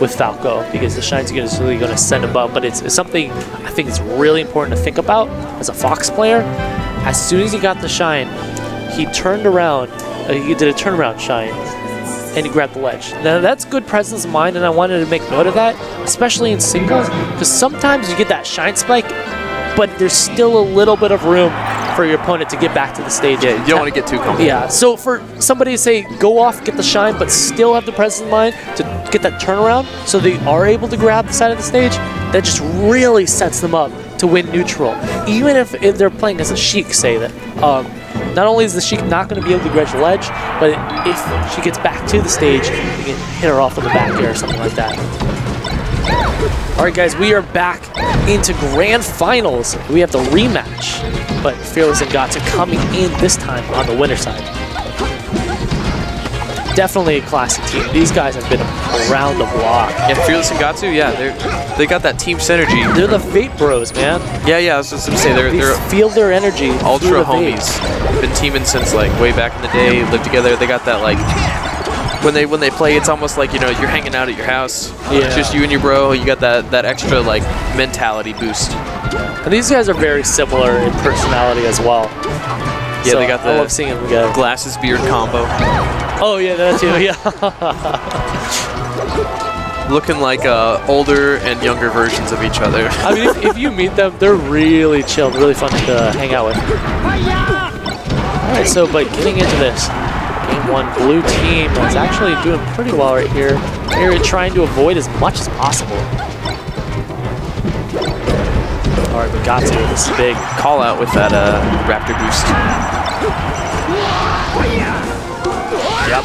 with Falco because the shine's is really going to send him up. But it's, it's something I think it's really important to think about as a Fox player. As soon as he got the shine, he turned around. Uh, he did a turnaround shine and he grabbed the ledge. Now that's good presence of mind, and I wanted to make note of that, especially in singles, because sometimes you get that shine spike, but there's still a little bit of room for your opponent to get back to the stage. Yeah, you don't want to get too comfortable. Yeah, so for somebody to say go off, get the shine, but still have the presence of mind to get that turnaround so they are able to grab the side of the stage, that just really sets them up to win neutral. Even if, if they're playing as a Sheik, say that. Um, not only is the Sheik not going to be able to grab the ledge, but if she gets back to the stage, you can hit her off with the back air or something like that. All right, guys, we are back into grand finals. We have the rematch, but Fearless and Gahtzu coming in this time on the winner side. Definitely a classic team. These guys have been around the block. Yeah, Fearless and Gahtzu, yeah, they they got that team synergy. They're the Fate Bros, man. Yeah, yeah, I was just gonna say they're They they're feel their energy. ultra the homies. Been teaming since like way back in the day. Lived together. They got that like when they when they play, it's almost like you know you're hanging out at your house. Yeah. It's just you and your bro. You got that that extra like mentality boost. And these guys are very similar in personality as well. Yeah, So they got I the love seeing them together. glasses beard combo. Oh yeah, that too. Yeah. Looking like uh, older and younger versions of each other. I mean, if, if you meet them, they're really chill, really fun to hang out with. All right, so but getting into this, game one, blue team is actually doing pretty well right here. They're trying to avoid as much as possible. All right, to. This is big. Call out with that uh, Raptor boost. Yep.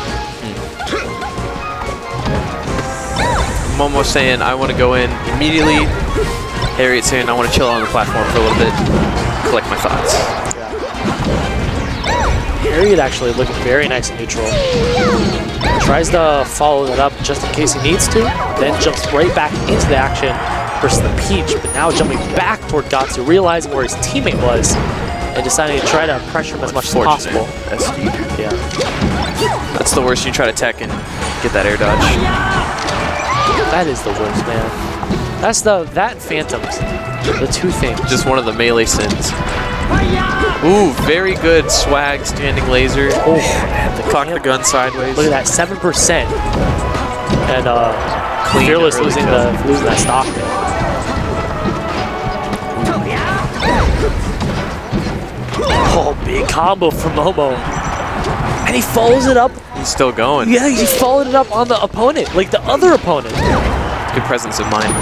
Momo saying I want to go in immediately. Harriet saying I want to chill on the platform for a little bit, collect my thoughts. Harriet actually looking very nice and neutral. Tries to follow that up just in case he needs to, then jumps right back into the action versus the Peach, but now jumping back toward Gahtzu, realizing where his teammate was, and deciding to try to pressure him as much as possible. SD. Yeah. That's the worst. You try to tech and get that air dodge. That is the worst, man. That's the, that Phantoms, the two things. Just one of the melee sins. Ooh, very good swag standing laser. Oh, man, The cock the gun sideways. look at that, 7%. And uh, Clean, Fearless early losing, the, losing that stock. Oh, big combo from Momo. And he follows it up. He's still going. Yeah, he followed it up on the opponent, like the other opponent. Good presence of mind.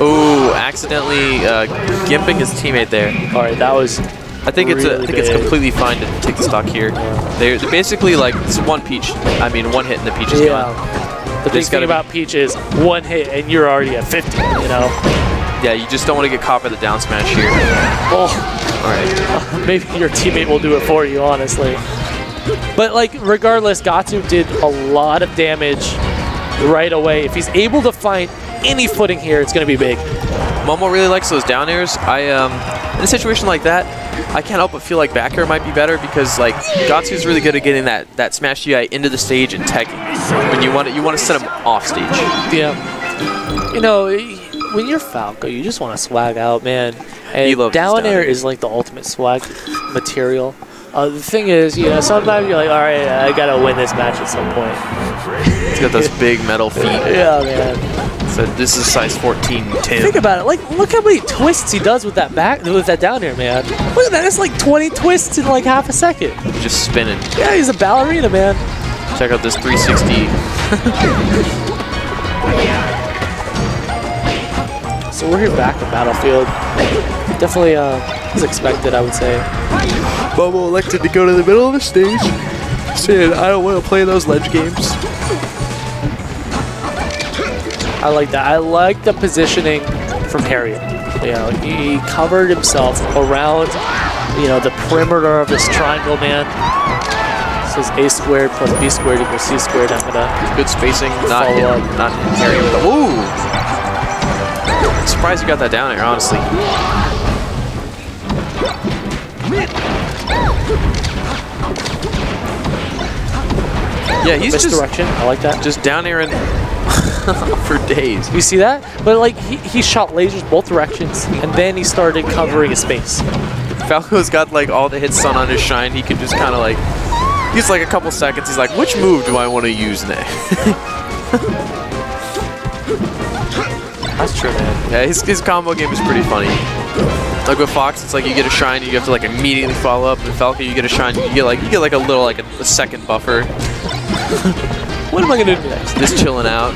Ooh, accidentally uh, gimping his teammate there. All right, that was I think it's a, I Really think it's completely fine to take the stock here. They're, they're basically like it's one peach. I mean, one hit and the peach is gone. yeah. The big Just thing about Peach is one hit and you're already at 50. You know. Yeah, you just don't want to get caught by the down smash here. Oh. All right. Maybe your teammate will do it for you, honestly. But like, regardless, Gahtzu did a lot of damage right away. If he's able to find any footing here, it's going to be big. Momo really likes those down airs. I um in a situation like that, I can't help but feel like back air might be better because like Gahtzu's really good at getting that that smash DI into the stage and tagging. When you want it, you want to set him off stage. Yeah. You know, when you're Falco, you just want to swag out, man. And He loves his down down air air. is like the ultimate swag material. Uh, the thing is, you know, sometimes you're like, all right, I gotta win this match at some point. He's got those big metal feet. Yeah, man. So this is size 14 Tim. Think about it. Like, look how many twists he does with that back, with that down air, man. Look at that. It's like 20 twists in like half a second. Just spinning. Yeah, he's a ballerina, man. Check out this 360. So we're here back in Battlefield. Definitely, uh, as expected, I would say. Momo elected to go to the middle of the stage, saying, I don't want to play those ledge games. I like that. I like the positioning from Harriet. You know, he covered himself around, you know, the perimeter of this triangle, man. This is a squared plus b squared equals c squared. I'm gonna. Good spacing, not hit, not Harry with the, ooh! Surprised you got that down there, honestly. Yeah, he's just direction. I like that. just down there and for days. You see that? But like he, he shot lasers both directions, and then he started covering his space. Falco's got like all the hits on on his shine. He can just kind of like, he's like a couple seconds. He's like, which move do I want to use next? That's true, man. yeah, his, his combo game is pretty funny. Like with Fox, it's like you get a shine, you have to like immediately follow up. With Falco, you get a shine, you get like you get like a little like a, a second buffer. What am I gonna do next? Just chilling out.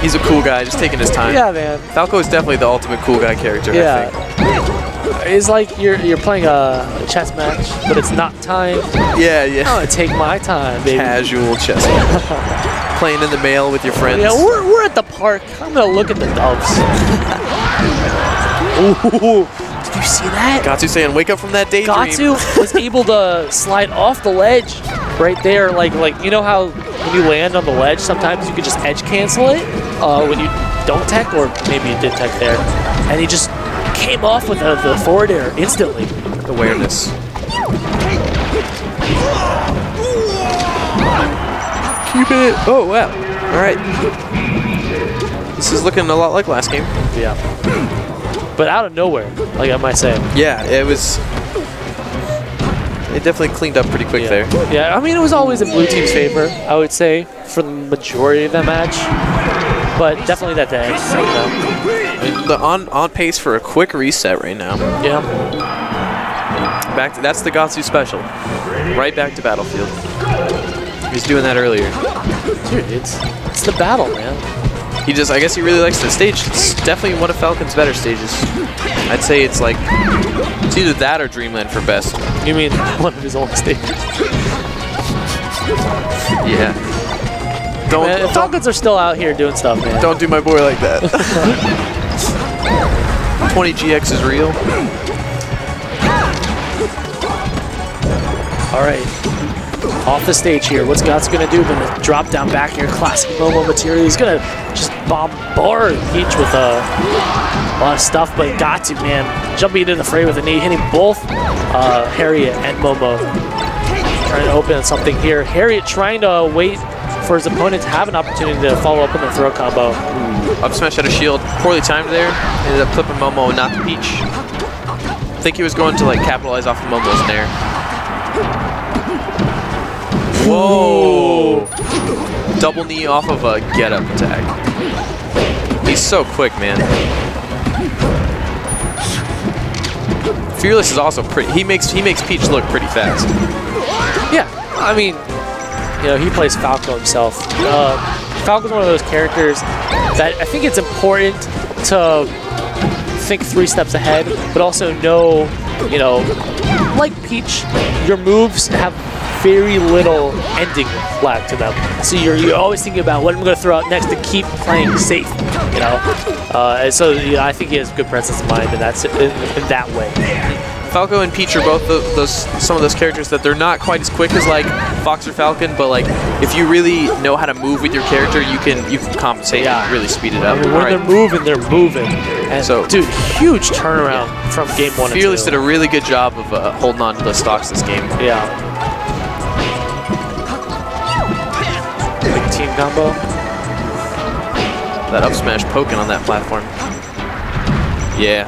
He's a cool guy, just taking his time. Yeah, man. Falco is definitely the ultimate cool guy character. I think. Yeah. It's like you're you're playing a chess match, but it's not time. Yeah, yeah. I'm gonna take my time, baby. Casual chess match. Playing in the mail with your friends. Yeah, we're, we're at the park. I'm gonna look at the doves. Ooh, did you see that? Gahtzu saying, "Wake up from that daydream." Gahtzu was able to slide off the ledge right there. Like like you know how when you land on the ledge, sometimes you can just edge cancel it uh, when you don't tech, or maybe you did tech there, and he just came off with the, the forward air instantly. awareness. Keep it. Oh wow. All right. This is looking a lot like last game. Yeah. But out of nowhere, like I might say. Yeah, it was. It definitely cleaned up pretty quick Yeah. there. Yeah, I mean, it was always in blue team's favor, I would say, for the majority of that match. But definitely that day. Know? The on on pace for a quick reset right now. Yeah. Back to that's the Gahtzu special. Right back to Battlefield. He was doing that earlier. Dude, it's it's the battle, man. He just, I guess he really likes the stage. It's definitely one of Falcon's better stages. I'd say it's like, it's either that or Dreamland for best. You mean one of his own stages? Yeah. Don't, Man, don't, Falcons are still out here doing stuff, man. don't do my boy like that. 20XX is real. All right. Off the stage here. What's God's going to do? Going to drop down back here. Classic Momo material. He's going to just bombard Peach with a lot of stuff, but got man. Jumping into the fray with a knee, hitting both uh, Harriet and Momo. Trying to open something here. Harriet trying to wait for his opponent to have an opportunity to follow up on the throw combo. Up smash out of shield. Poorly timed there. Ended up clipping Momo, not the Peach. I think he was going to like capitalize off the Momo's nair. Whoa! Double knee off of a get up attack. He's so quick, man. Fearless is also pretty. He makes he makes Peach look pretty fast. Yeah, I mean, you know, he plays Falco himself. Uh, Falco's one of those characters that I think it's important to think three steps ahead, but also know, you know, like Peach, your moves have very little ending lag to them. So you're, you're always thinking about what I'm going to throw out next to keep playing safe, you know? Uh, and so you know, I think he has good presence of mind, and that's in, in that way. Falco and Peach are both tho- those some of those characters that they're not quite as quick as like Fox or Falcon, but like if you really know how to move with your character, you can you can compensate Yeah. and really speed it up. I mean, when right. they're moving, they're moving. And So- dude, huge turnaround from game one. Fearless did a really good job of uh, holding on to the stocks this game. Yeah. Combo. That up smash poking on that platform. Yeah,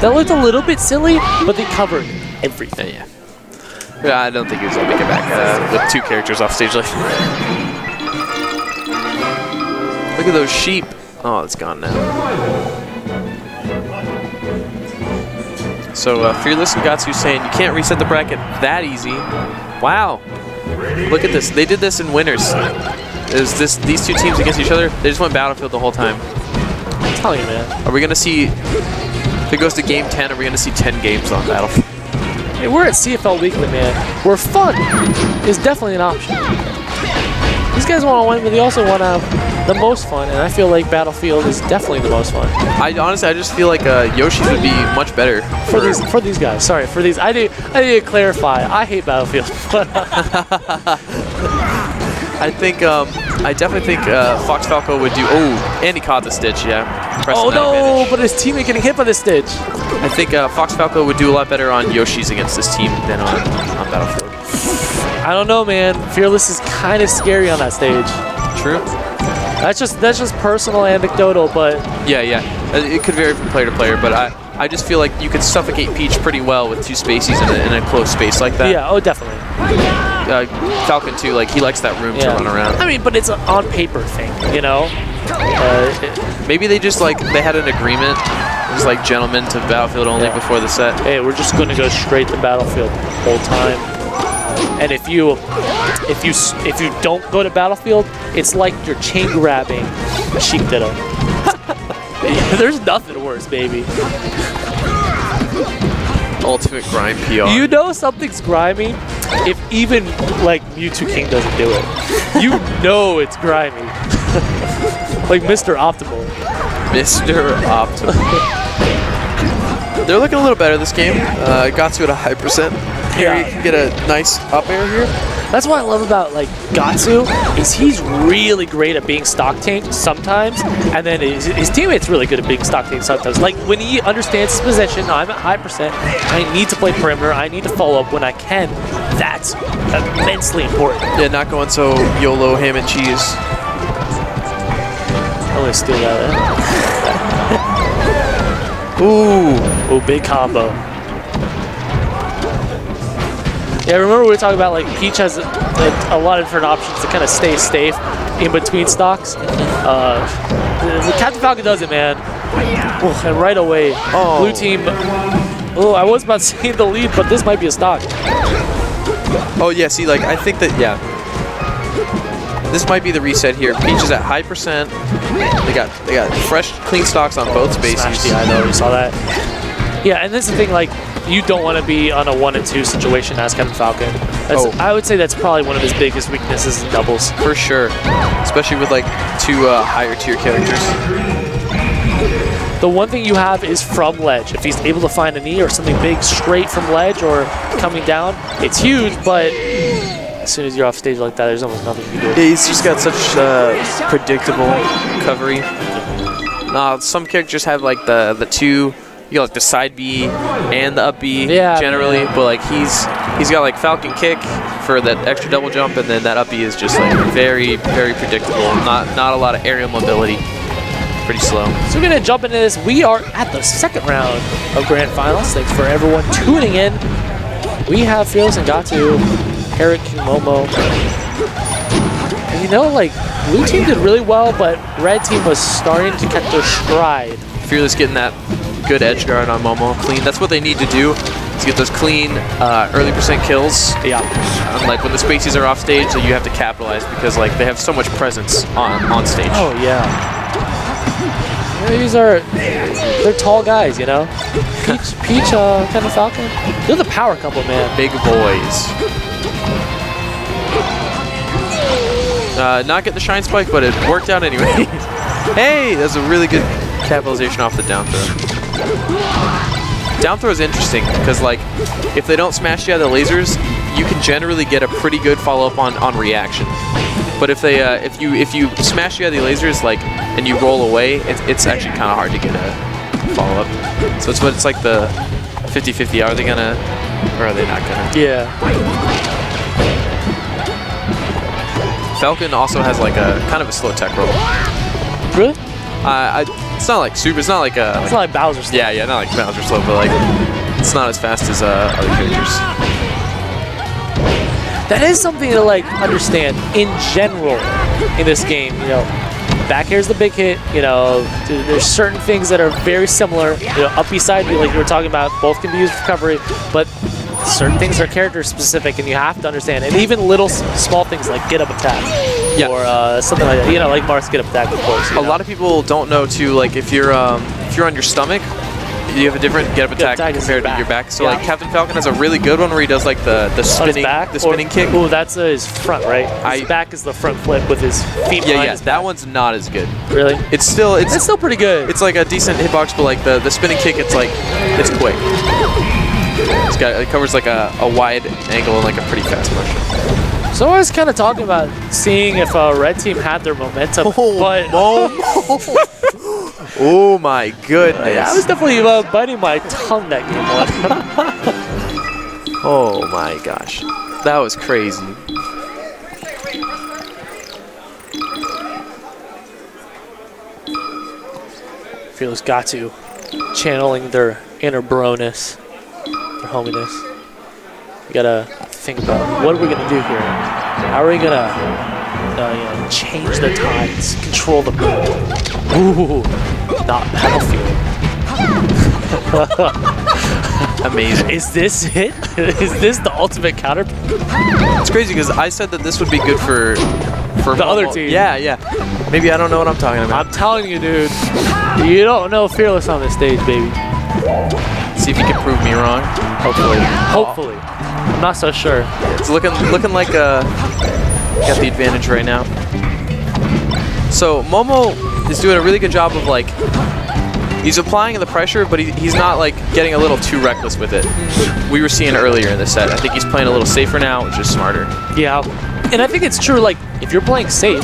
That looked a little bit silly, but they covered everything. yeah, yeah. Yeah, I don't think he was gonna make it back uh, with two characters off stage like. Look at those sheep. Oh, it's gone now. So uh, Fearless and Gahtzu saying you can't reset the bracket that easy. Wow. Look at this. They did this in winners. Is this these two teams against each other? They just went Battlefield the whole time. I'm telling you, man. Are we gonna see? If it goes to game 10, are we gonna see 10 games on Battlefield? Hey, we're at CFL Weekly, man. Where fun is definitely an option. These guys want to win, but they also want to have the most fun, and I feel like Battlefield is definitely the most fun I honestly, I just feel like uh, Yoshi's would be much better for these for these guys. Sorry for these. I need I need to clarify. I hate Battlefield, but I think, um, I definitely think uh, Fox Falco would do. Oh, and he caught the stitch. Yeah. Pressing oh no! advantage. But his teammate getting hit by the stitch. I think uh, Fox Falco would do a lot better on Yoshi's against this team than on, on Battlefield. I don't know, man. Fearless is kind of scary on that stage. True. That's just that's just personal anecdotal, but Yeah, yeah. Uh, It could vary from player to player, but I, I just feel like you could suffocate Peach pretty well with two spacies in a, in a close space like that. yeah, oh definitely. Uh, Falcon too, like he likes that room to run around. I mean, but it's an on paper thing, you know. Uh, Maybe they just like they had an agreement, just like gentlemen to Battlefield only Yeah. before the set. hey, we're just gonna go straight to battlefield the whole time. And if you if you if you don't go to battlefield, it's like you're chain grabbing Sheik Ditto. There's nothing worse, baby. Ultimate grind PR. You know something's grimy if even like Mew2King doesn't do it. You know it's grimy. like Mr. Optimal. Mr. Optimal. They're looking a little better this game. Uh, got to at a high percent. Here you Yeah. can get a nice up air here. That's what I love about like Gahtzu is he's really great at being stock tank sometimes, and then his, his teammates really good at being stock tank sometimes. Like when he understands his position, I'm at high percent. I need to play perimeter. I need to follow up when I can. That's immensely important. Yeah, not going so YOLO ham and cheese. I'm gonna steal that. Eh? Ooh. Oh, big combo. Yeah, remember we were talking about like Peach has a, a, a lot of different options to kind of stay safe in between stocks. Uh, the, the Captain Falcon does it, man. And right away, Oh. blue team. Oh, I was about to say the lead, but this might be a stock. Oh yeah, see, like I think that yeah. This might be the reset here. Peach is at high percent. They got they got fresh, clean stocks on both spacies. the eye though. You saw that. Yeah, and this is the thing. Like, you don't want to be on a one and two situation as Captain Falcon. That's, Oh. I would say that's probably one of his biggest weaknesses in doubles. For sure, especially with like two uh, higher tier characters. The one thing you have is from ledge. If he's able to find a knee or something big straight from ledge or coming down, it's huge, but as soon as you're off stage like that, there's almost nothing you can do. He's just got such uh, predictable recovery. Uh, some characters have like the the two, you know, like the side B and the up B Yeah, generally, but like he's he's got like Falcon kick for that extra double jump, and then that up B is just like very very predictable. Not not a lot of aerial mobility. Pretty slow. So we're gonna jump into this. We are at the second round of Grand Finals. Thanks for everyone tuning in. We have Fearless and Gahtzu, Eric Momo. And you know, like, blue team did really well, but red team was starting to catch their stride. Fearless getting that good edge guard on Momo. Clean. That's what they need to do. To get those clean uh, early percent kills. Yeah. And like when the spacies are off stage, so you have to capitalize because like they have so much presence on on stage. Oh yeah. Yeah, These are they're tall guys, you know. Peach, Peach, uh, kind of Falcon. They're the power couple, man. Big boys. Uh, not get the shine spike, but it worked out anyway. hey, that's a really good capitalization off the down throw. Down throw is interesting because like if they don't smash you out of the lasers, you can generally get a pretty good follow up on on reaction. But if they uh, if you if you smash you out of the lasers like and you roll away, it's, it's actually kind of hard to get a follow up. So it's what it's like the 50-50. Are they gonna or are they not gonna? Yeah. Falcon also has like a kind of a slow tech roll. Really? Uh, I, it's not like super. It's not like a. It's not like Bowser yeah, yeah, not like Bowser slow, but like it's not as fast as uh, other characters. That is something to like understand in general in this game. You know, back air's the big hit. You know, there's certain things that are very similar. You know, up B side, like you were talking about, both can be used for recovery, but certain things are character specific, and you have to understand. And even little small things like get up attack, Yeah. or uh, something like that. You know, like Marth's get up attack, of course. A lot of people don't know too. Like if you're um, if you're on your stomach, you have a different get up attack attack is compared to your back. So Yeah. like Captain Falcon has a really good one where he does like the the spinning back, the spinning or, kick. Oh, that's uh, his front, right? His I- back is the front flip with his feet. Yeah, yeah, his that back. one's not as good. really. It's still it's It's still pretty good. it's like a decent hitbox, but like the the spinning kick, it's like it's quick. It's got it covers like a, a wide angle and like a pretty fast motion. So I was kind of talking about seeing if uh, red team had their momentum, Oh, but Oh my goodness! I was definitely uh, biting my tongue that game one. Oh my gosh. That was crazy. Fearless got to channeling their inner broness, their hominess. You gotta think about what are we gonna do here? How are we gonna uh, you know, change the tides, control the mood? Ooh, not battlefield. Amazing. Is this it? Is this the ultimate counter? It's crazy because I said that this would be good for for The other team. Yeah, yeah. Maybe I don't know what I'm talking about. I'm telling you, dude. You don't know Fearless on this stage, baby. See if you can prove me wrong. Hopefully. Hopefully. I'm not so sure. It's looking looking like uh got the advantage right now. So Momo is doing a really good job of like he's applying the pressure, but he, he's not like getting a little too reckless with it. We were seeing earlier in the set. I think he's playing a little safer now, which is smarter. Yeah. And I think it's true, like, if you're playing safe,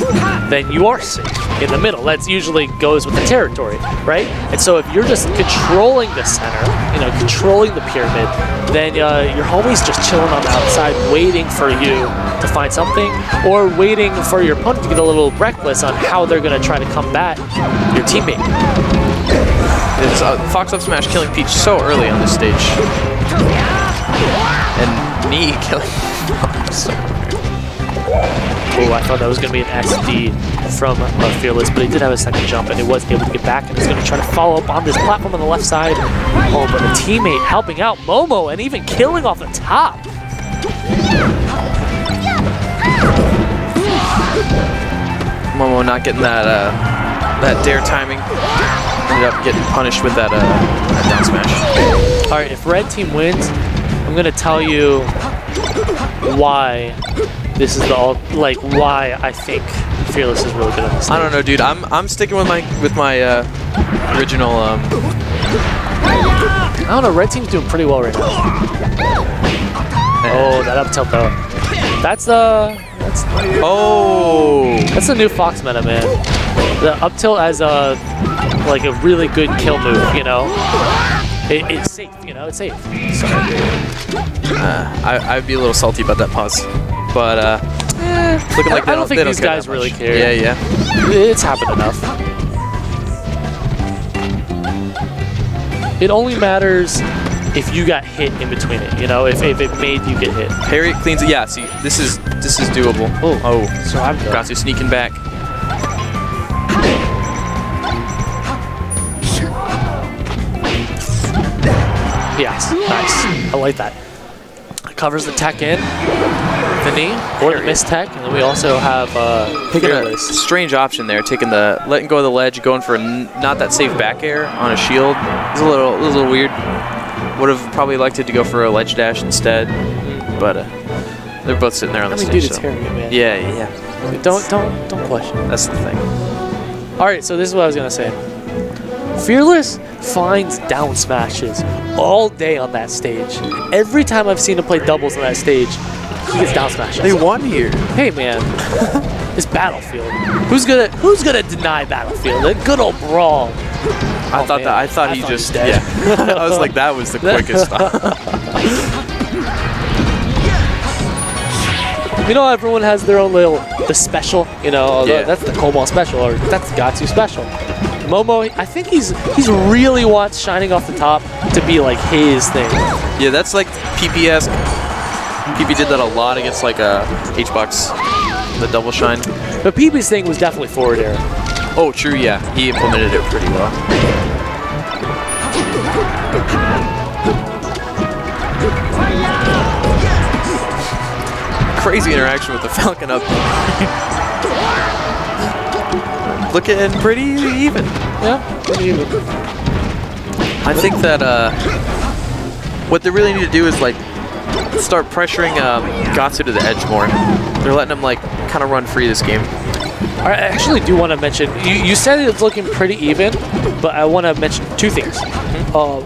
then you are safe in the middle. That's usually goes with the territory, right? And so if you're just controlling the center, you know, controlling the pyramid, then uh, your homie's just chilling on the outside waiting for you to find something or waiting for your opponent to get a little reckless on how they're going to try to combat your teammate. It's uh, Fox Up Smash killing Peach so early on this stage. And me killing so Oh, I thought that was going to be an SD from uh, Fearless, but he did have a second jump, and he wasn't able to get back, and he's going to try to follow up on this platform on the left side. Oh, but a teammate helping out Momo and even killing off the top. Momo not getting that uh, that dair timing. Ended up getting punished with that, uh, that down smash. All right, if red team wins, I'm going to tell you why this is the ult- like why I think Fearless is really good on this. I don't know, dude. I'm I'm sticking with my with my uh, original. Um, I don't know. Red team's doing pretty well right now. Oh, that up tilt though. That's the that's oh, That's the new Fox meta, man. The up tilt as a like a really good kill move, you know. It, it's safe, you know. It's safe. So, uh, I I'd be a little salty about that pause, but uh, looking like I they don't think they these care guys really care. Yeah, yeah. it's happened enough. It only matters if you got hit in between it, you know. If, if it made you get hit. Parry it cleans it. Yeah, see, this is this is doable. Oh, Oh, so I'm done. Gahtzu sneaking back. Yes, nice. I like that. Covers the tech in, the knee, or the miss tech, and then we also have uh, Picking a strange option there, taking the letting go of the ledge, going for a n not that safe back air on a shield. It's a little, it was a little weird. Would have probably elected to go for a ledge dash instead, but uh, they're both sitting there on I the mean, stage. dude, so- man. Yeah, yeah. Don't don't don't question. That's the thing. All right, so this is what I was gonna say. Fearless finds down smashes all day on that stage. Every time I've seen him play doubles on that stage, he gets down smashes. They won here. hey man, it's Battlefield. Who's gonna Who's gonna deny Battlefield? A good old brawl. I Oh, thought man. that. I thought I he thought just. was dead. Yeah. I was like, that was the quickest stop. You know, everyone has their own little the special. You know, the- Yeah. that's the Cobalt special, or that's the Gahtzu special. Momo, I think he's he's really wants shining off the top to be like his thing. Yeah, that's like PPS. PP did that a lot against like uh, H-Box, the double shine. But PB's thing was definitely forward air. Oh, true, yeah. He implemented it pretty well. Crazy interaction with the Falcon up. Looking pretty even. Yeah, pretty even. I think that uh, what they really need to do is like start pressuring um, Gahtzu to the edge more. They're letting him like kind of run free this game. I actually do want to mention, you, you said it's looking pretty even, but I want to mention two things. Uh,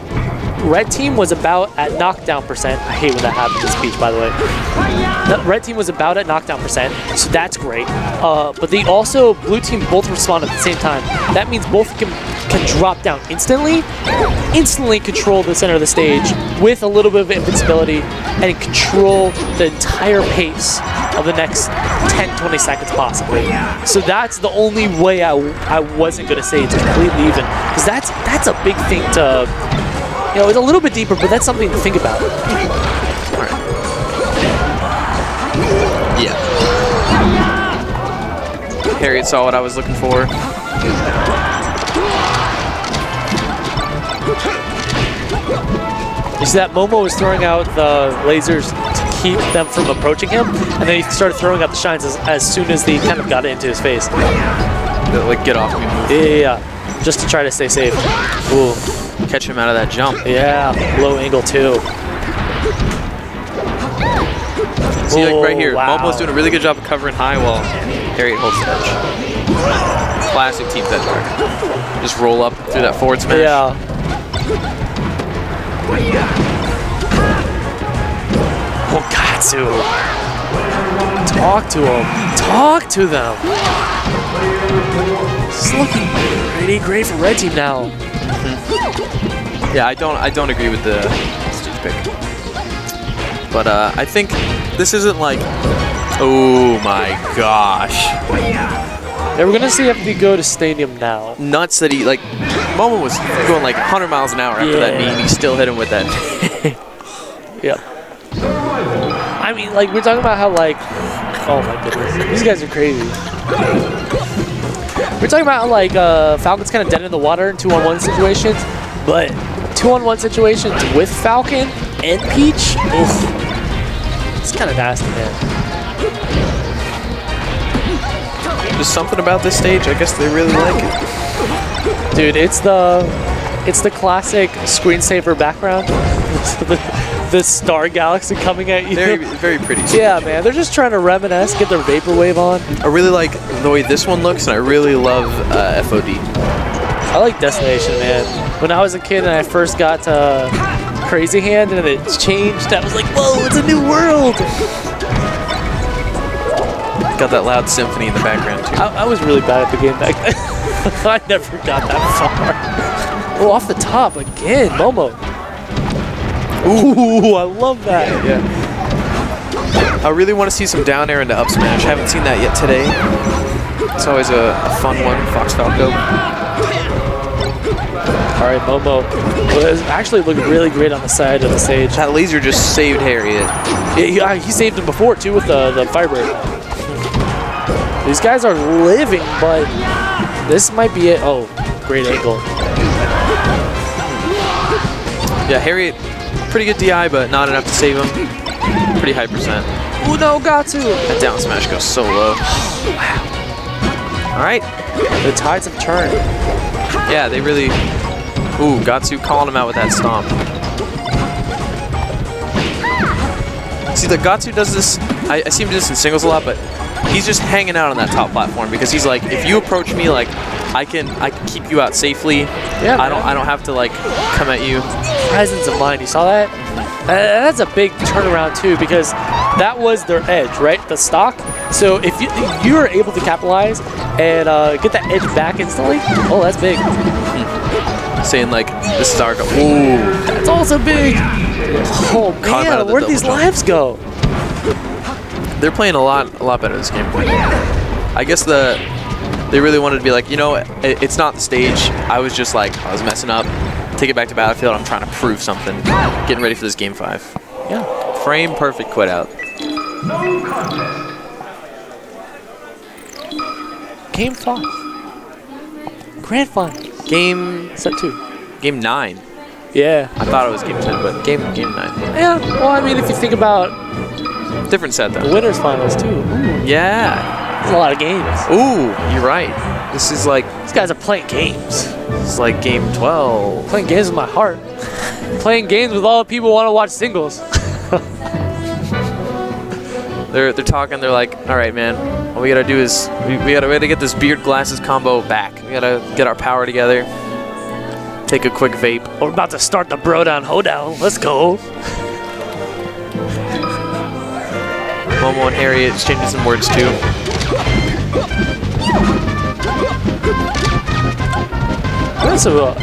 red team was about at knockdown percent. I hate when that happens in speech, by the way. Red team was about at knockdown percent, so that's great. Uh, but they also, blue team both respawn at the same time. That means both can, can drop down instantly, instantly control the center of the stage with a little bit of invincibility and control the entire pace of the next 10, 20 seconds possibly. So that's the only way I, I wasn't going to say it's completely even. Because that's, that's a big thing to, you know, it's a little bit deeper, but that's something to think about. Yeah. Harriet saw what I was looking for. You see that Momo was throwing out the lasers to keep them from approaching him, and then he started throwing out the shines as, as soon as they kind of got into his face. Like, get off me. move. Yeah, yeah, yeah. Just to try to stay safe. Ooh, Catch him out of that jump. yeah, low angle too. See, like right Oh, here, wow. Momo's doing a really good job of covering high while Harriet holds the edge. Classic team Bedrock. Just roll up through that forward smash. Yeah. Oh, Gahtzu. Talk to him. Talk to them. This is looking pretty great for red team now. Yeah, I don't I don't agree with the stage pick. But uh, I think this isn't like Oh my gosh. Yeah, we're gonna see if we go to stadium now. Nuts that he like Momo was going like 100 miles an hour after that knee and he still hit him with that. Yep. I mean, like we're talking about how like, oh my goodness, these guys are crazy. We're talking about like uh, Falcon's kind of dead in the water in two on one situations, but two on one situations with Falcon and Peach, oof, it's kind of nasty, man. There's something about this stage, I guess they really like it. Dude, it's the it's the classic screensaver background, the, the star galaxy coming at you. Very very pretty. yeah, man, they're just trying to reminisce, get their vaporwave on. I really like the way this one looks and I really love uh, FOD. I like Destination, man. When I was a kid and I first got to Crazy Hand and it changed, I was like, whoa, it's a new world. Got that loud symphony in the background too. I, I was really bad at the game back then. I never got that far. Oh, off the top again, Momo. Ooh, I love that. Yeah. I really want to see some down air into up smash. Haven't seen that yet today. It's always a, a fun one, Fox Falco. All right, Momo was actually looked really great on the side of the stage. That laser just saved Harriet. Yeah, he, uh, he saved him before too with the the Firebird. These guys are living, but this might be it. Oh, great angle. Yeah, Harriet, pretty good DI, but not enough to save him. Pretty high percent. Ooh, no, Gahtzu. That down smash goes so low. wow. All right. The tides have turned. Yeah, they really. Ooh, Gahtzu calling him out with that stomp. See, the Gahtzu does this. I, I see him do this in singles a lot, but he's just hanging out on that top platform because he's like, if you approach me, like, I can I can keep you out safely. Yeah, I don't. I don't have to like come at you. Presence of mind. You saw that? Uh, that's a big turnaround too, because that was their edge, right? The stock. So if you you are able to capitalize and uh, get that edge back instantly, oh, that's big. Saying like, this is our go. Ooh, That's also big. Oh Caught him out of man, the where'd these jump. lives go? they're playing a lot a lot better this game. I guess the they really wanted to be like, you know, it, it's not the stage. I was just like, I was messing up. Take it back to Battlefield. I'm trying to prove something. Getting ready for this game five. Yeah. Frame perfect quit out. Game five. Grand final. Game Set two. game nine. Yeah. I thought it was game ten, but game game nine. Yeah. Well, I mean, if you think about Different set though. the winners finals too, ooh, Yeah. there's a lot of games. Ooh, you're right. This is like These guys are playing games. It's like game twelve. Playing games with my heart. playing games with all the people who want to watch singles. They're they're talking. They're like, all right, man. All we gotta do is we, we gotta we gotta get this beard glasses combo back. We gotta get our power together. Take a quick vape. We're about to start the bro down hoedown. Let's go. Momo and Harriet exchanging some words too. Yeah, so uh,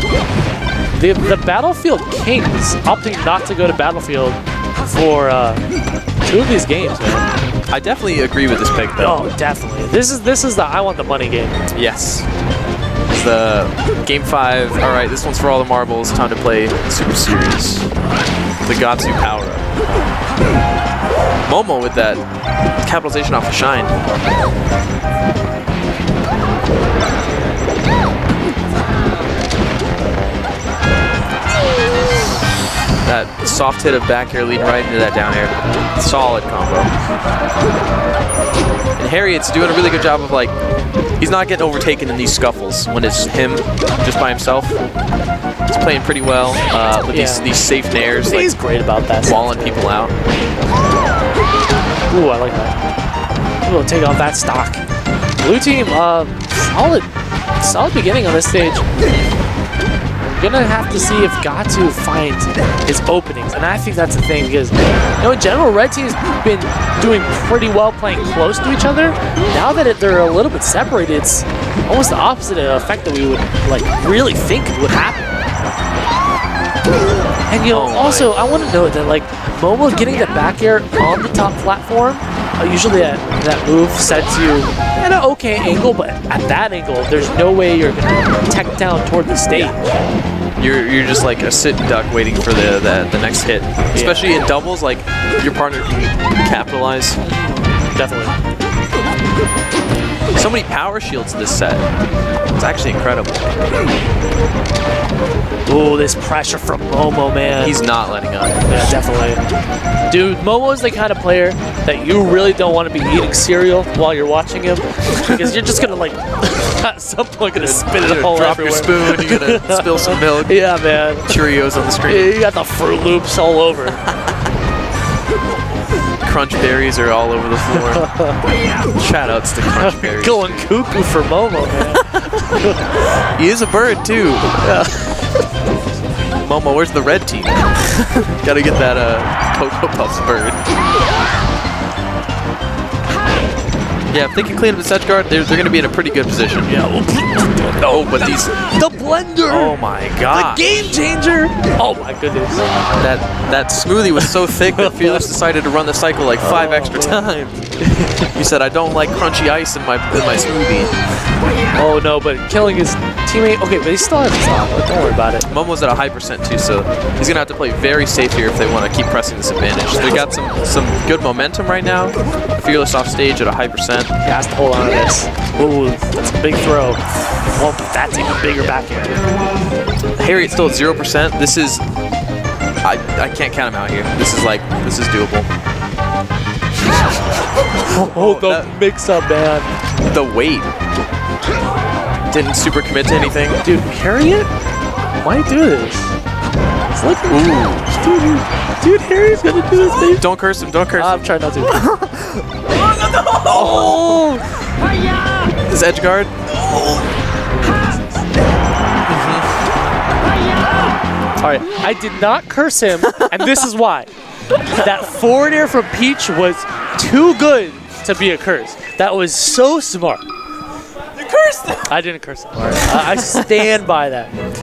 the the Battlefield Kings opting not to go to Battlefield for uh, two of these games, man. I definitely agree with this pick, though. Oh, definitely. This is this is the I want the money game. Yes. It's the game five. All right, this one's for all the marbles. Time to play Super Series. The Gahtzu power up. Momo with that capitalization off the shine. That soft hit of back air leading right into that down air. Solid combo. And Harriet's doing a really good job of like, he's not getting overtaken in these scuffles when it's him just by himself. He's playing pretty well uh, with these Yeah. these safe nairs, like He's great about that. walling people out. Ooh, I like that. We'll take off that stock. Blue team, uh, solid, solid beginning on this stage. Gonna have to see if Gahtzu finds his openings, and I think that's the thing because, you know, in general, red team's been doing pretty well playing close to each other. Now that they're a little bit separated, it's almost the opposite effect that we would like really think would happen. And you know, also I want to note that like Momo getting the back air on the top platform, uh, usually that that move sets you at an okay angle, but at that angle, there's no way you're gonna tech down toward the stage. You're you're just like a sitting duck waiting for the, the the next hit. Especially in doubles, like your partner can capitalize. Definitely. So many power shields in this set. It's actually incredible. Ooh, this pressure from Momo, man. He's not letting up. Yeah, definitely. Dude, Momo is the kind of player that you really don't want to be eating cereal while you're watching him because you're just gonna like at some point gonna spit it all Drop your spoon. You're gonna spill some milk. Yeah, man. Cheerios on the screen. You got the Fruit Loops all over. Crunch berries are all over the floor. Shout outs to crunch berries. Going cuckoo for Momo, man. He is a bird too. Momo, where's the red team? Gotta get that uh, Cocoa Puffs bird. Yeah, if they can clean up this edge guard, they're, they're gonna be in a pretty good position. Yeah. oh, but these. the blender. Oh my god. The Game changer. Oh my goodness. That that smoothie was so thick that Fearless decided to run the cycle like five oh, extra times. He said, "I don't like crunchy ice in my in my smoothie." Oh no, but killing his teammate. Okay, but he still has a stop. Don't worry about it. Momo's at a high percent too, so he's gonna have to play very safe here if they want to keep pressing this advantage. They got some some good momentum right now. Fearless off stage at a high percent. He has to hold on to this. Ooh, that's a big throw. Oh, but that's even bigger back here. Harriet's still at zero percent. This is I I can't count him out here. This is like this is doable. Oh, the that- mix-up, man. The weight didn't super commit to anything. Dude, Harriet might do this. It's like, Ooh. dude, dude, Harriet's gonna do this, baby. Don't curse him. Don't curse him. I'm trying not to. oh! His edge guard. Oh. All right, I did not curse him, and this is why. That forward air from Peach was too good to be a curse. That was so smart. You cursed him. I didn't curse him. All right. I I stand by that.